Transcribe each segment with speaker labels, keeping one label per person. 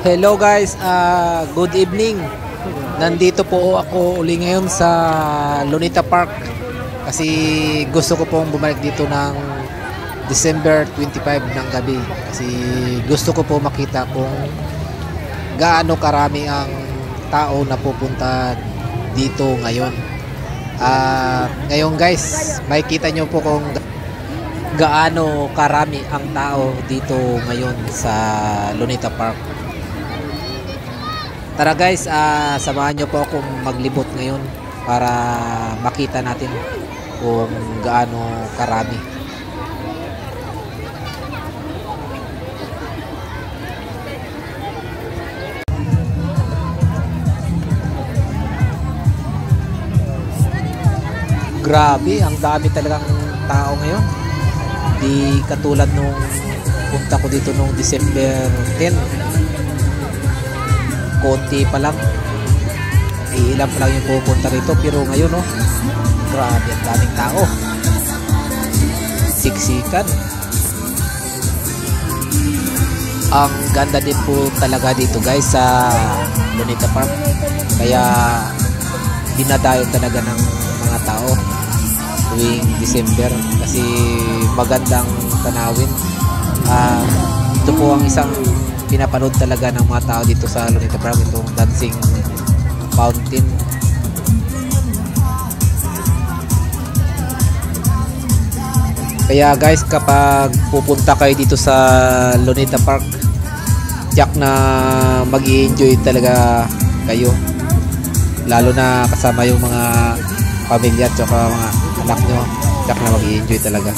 Speaker 1: Hello guys, uh, good evening. Nandito po ako uli ngayon sa Lunita Park kasi gusto ko pong bumalik dito ng December 25 ng gabi kasi gusto ko po makita kung gaano karami ang tao na pupunta dito ngayon. Uh, ngayon guys, makikita nyo po kung gaano karami ang tao dito ngayon sa Lunita Park. Tara guys, uh, samahan nyo po akong maglibot ngayon para makita natin kung gaano karami. Grabe, ang dami talagang tao ngayon. Di katulad nung punta ko dito nung December 10 konti pa lang. Iilan pa lang yung pupunta rito. Pero ngayon oh grabe ang daming tao. Siksikan. Ang ganda din po talaga dito guys sa Bonita Park. Kaya dinadayo talaga ng mga tao tuwing December kasi magandang tanawin. Uh, ito po ang isang pinapanood talaga ng mga tao dito sa Lunita Park itong dancing fountain. Kaya guys kapag pupunta kayo dito sa Lunita Park tiyak na mag enjoy talaga kayo. Lalo na kasama yung mga pamilya at mga anak nyo tiyak na mag enjoy talaga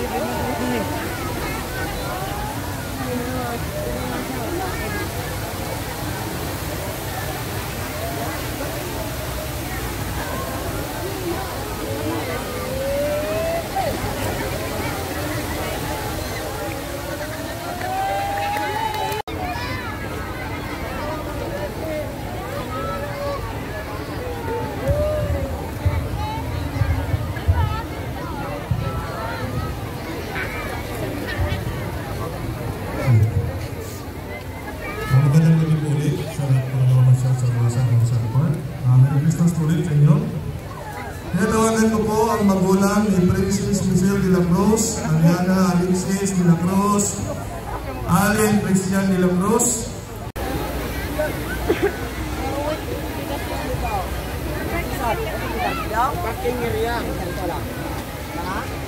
Speaker 2: Magandang magulang ni Princess Michelle de la Cruz, Ariana Alexis de la Cruz, Allen Christian de la Cruz.
Speaker 3: Parking area. Ha?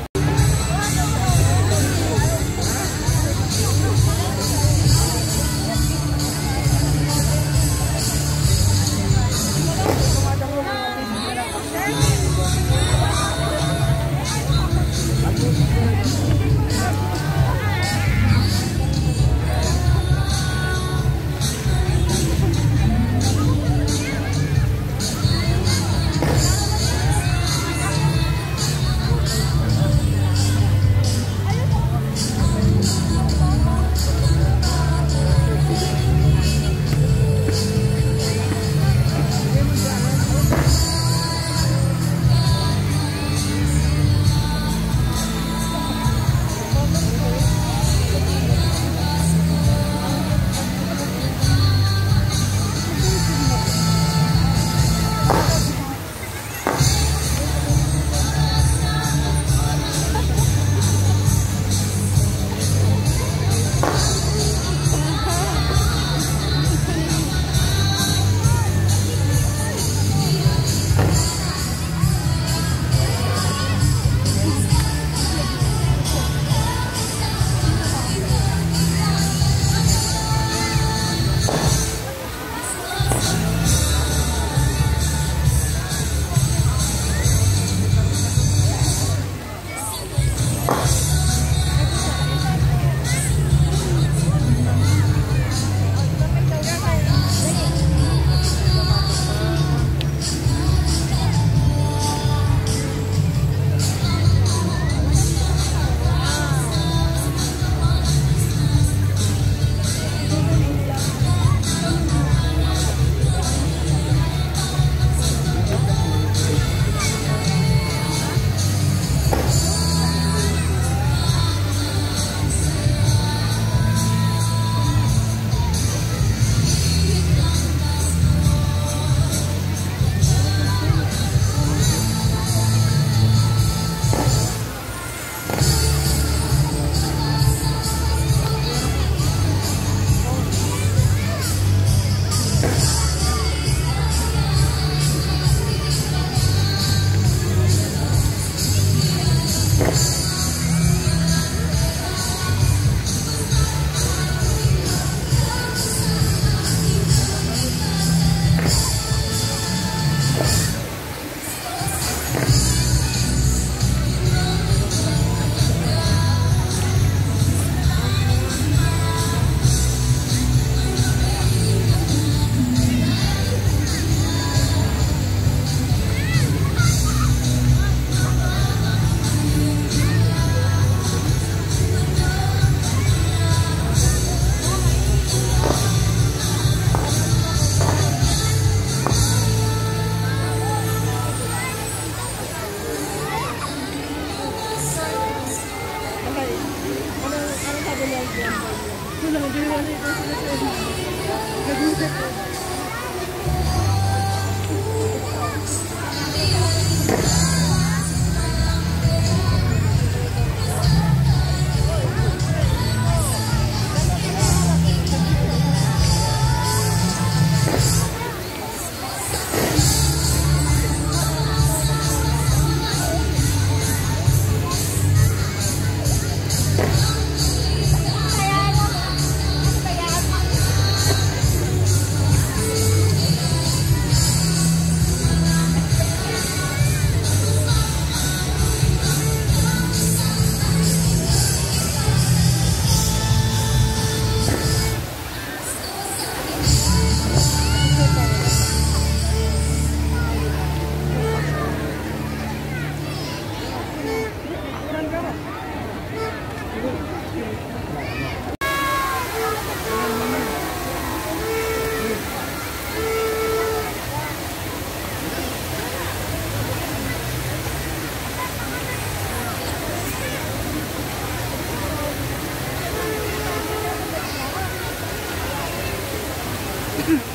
Speaker 3: Mm-hmm.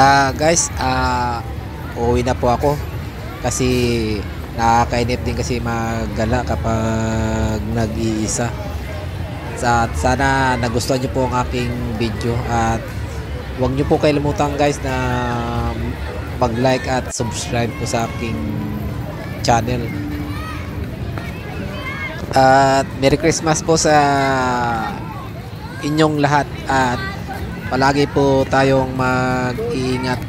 Speaker 1: Ah, guys, ah uuwi na po ako kasi nakakainip din kasi maggala kapag nag-iisa. Sa sana nagustuhan niyo po ang aking video at huwag niyo po kalimutan guys na mag-like at subscribe po sa aking channel. At Merry Christmas po sa inyong lahat at palagi po tayong mag-iingat